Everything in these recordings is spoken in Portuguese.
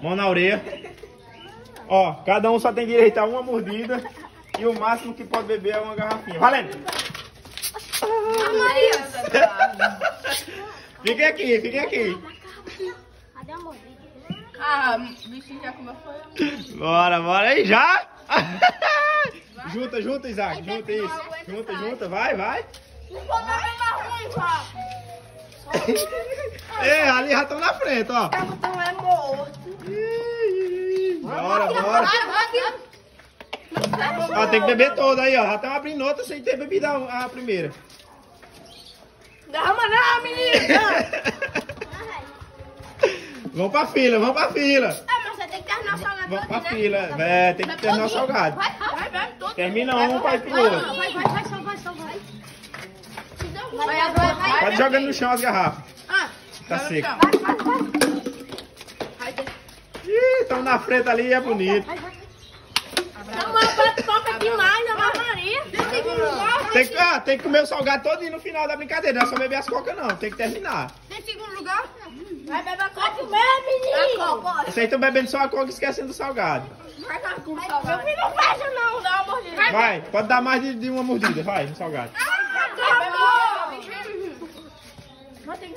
Mão na orelha. Ó, cada um só tem direito a uma mordida. E o máximo que pode beber é uma garrafinha. Valendo! Fiquem aqui, fiquem aqui. Cadê a mordida? Ah, o bichinho já comeu foi. Bora, bora aí, já! junta, junta, Isaac, junta isso. Junta, junta, vai, vai. É, ali já estão na frente, ó. Então é morto. Bora, bora. Ó, tem que beber toda aí, ó. Já estão abrindo outra sem ter bebido a, a primeira. Derrama não, menina! Vamos pra fila, vamos pra fila. Ah, mas você tem que terminar o salgado Vamos pra né? fila. É, tem que terminar o salgado. Vai, vai, Vai. Termina um, vai pro outro. Vai, Vai, vai, vai. Pode jogando no chão as garrafas. Ah, Tá vai seco. vai, vai. Vai, tem- Ih, estão na frente ali, é bonito. Não, mas demais, Ana Maria. Tem que lugar. Tem que, ah, tem que comer o salgado todo no final da brincadeira. Não é só beber as cocas, não. Tem que terminar. Tem segundo lugar? Vai beber a coca. Vai menino. A coca. Vocês estão bebendo só a coca e esquecendo do salgado. Vai, vai, salgado. Meu filho não fecha não, dá uma mordida. Vai, pode dar mais de, de uma mordida. Vai, no salgado. Mas tem que terminar o rato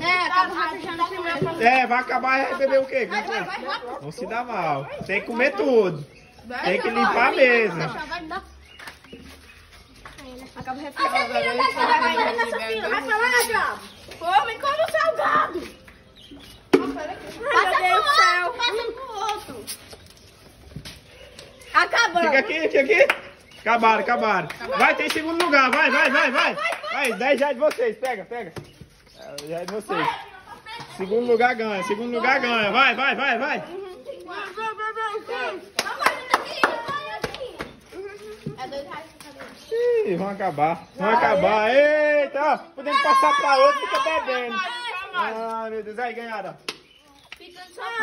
É, rato já no final. É, vai acabar e vai beber o quê? Não se dá mal. Tem que comer tudo. Tem que limpar a mesa. Acaba o refrigerante. minha filha, vai pra lá. Come, come o salgado. Passa pro outro, passa pro outro. Acabou. Fica aqui, fica aqui. Acabaram, acabaram. Vai, tem segundo lugar. Vai, vai, vai, vai. Vai, 10 já de vocês. Pega, pega. É, Já de vocês. Segundo lugar ganha, segundo lugar ganha. Vai, vai, vai, vai. É dois reais. Ih, vão acabar. Vão acabar. Eita. Podemos passar pra outro fica bebendo. Ah, meu Deus. Aí, ganharam.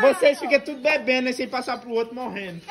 Vocês ficam tudo bebendo, sem passar pro outro morrendo.